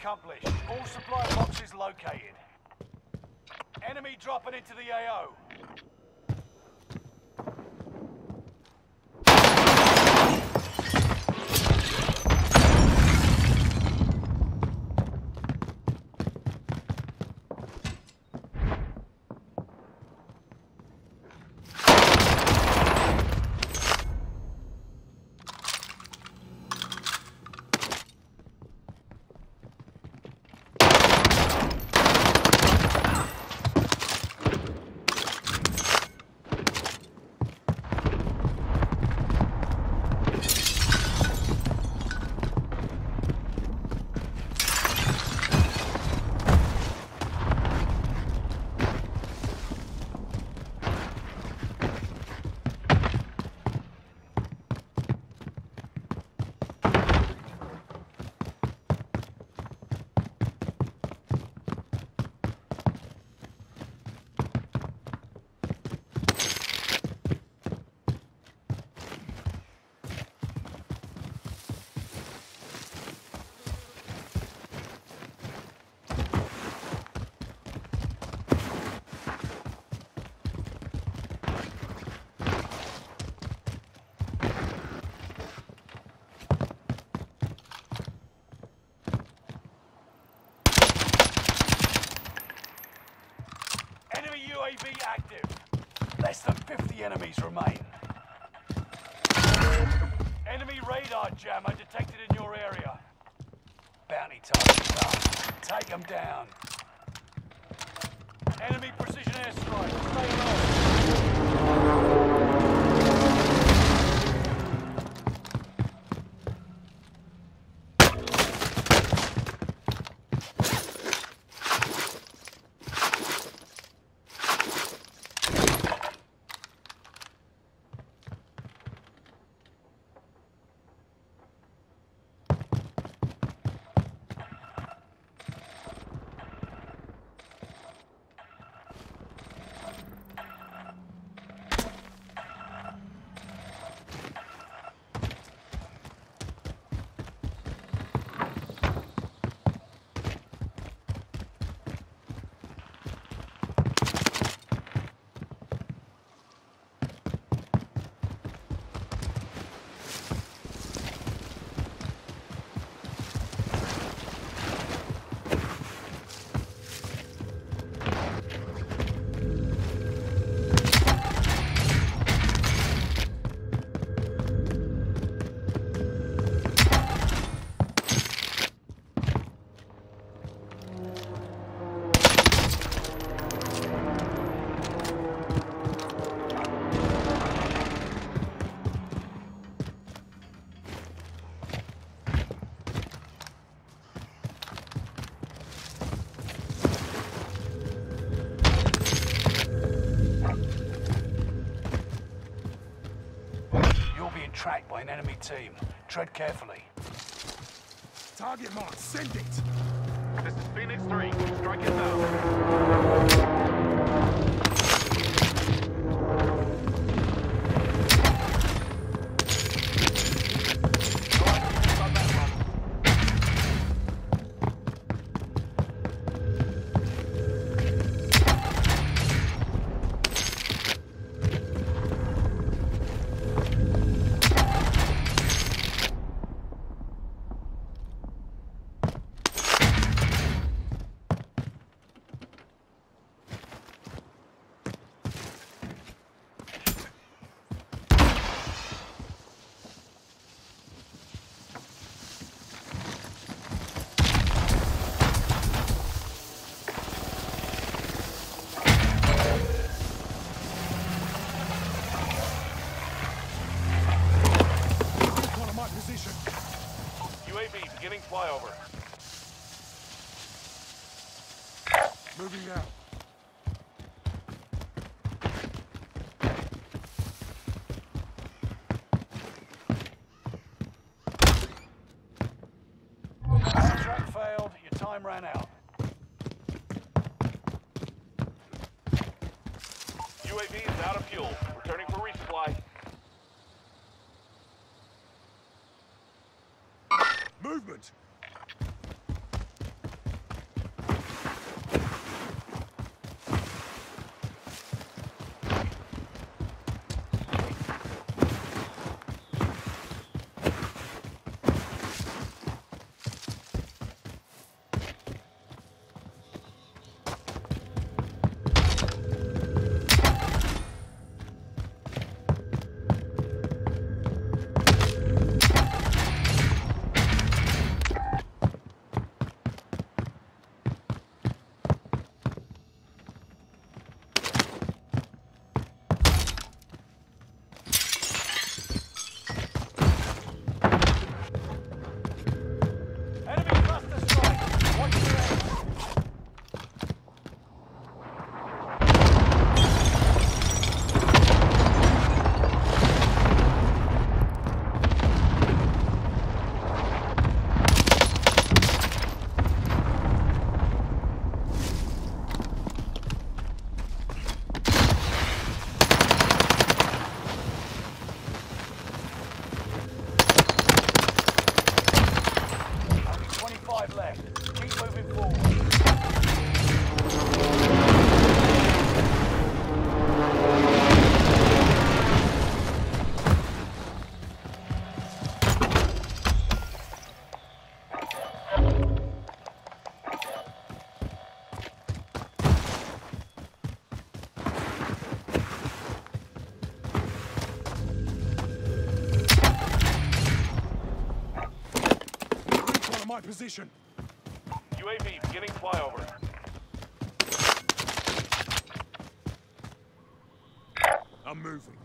accomplished. All supply boxes located. Enemy dropping into the AO. Enemy UAV active. Less than 50 enemies remain. Enemy radar jammer detected in your area. Bounty target. Take them down. Enemy precision airstrike. Stay low. Team. Tread carefully. Target mark, send it! This is Phoenix 3. Strike it now. Ran out. position. UAV beginning flyover. I'm moving.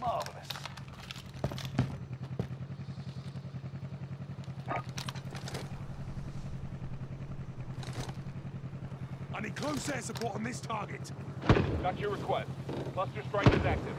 Marvelous. I need close air support on this target. Got your request. Cluster strike is active.